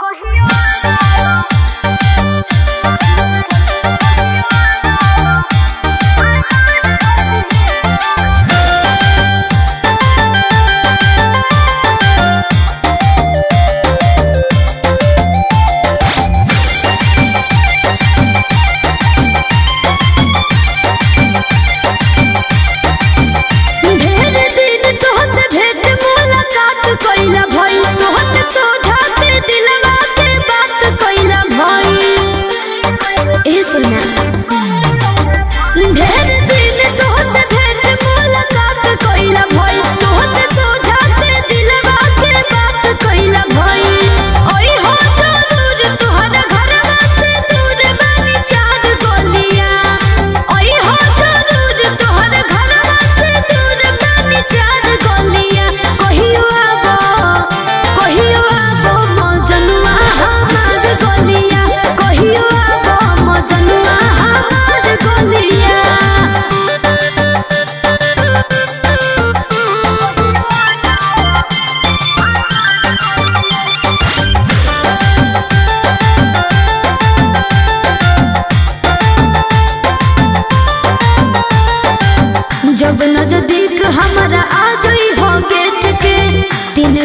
Cogerò Listen now.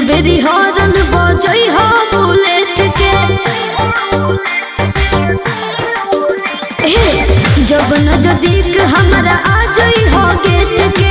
Berry horn बजई हो bullet के। जब न जदीक हमरा आ जई हो गेट के।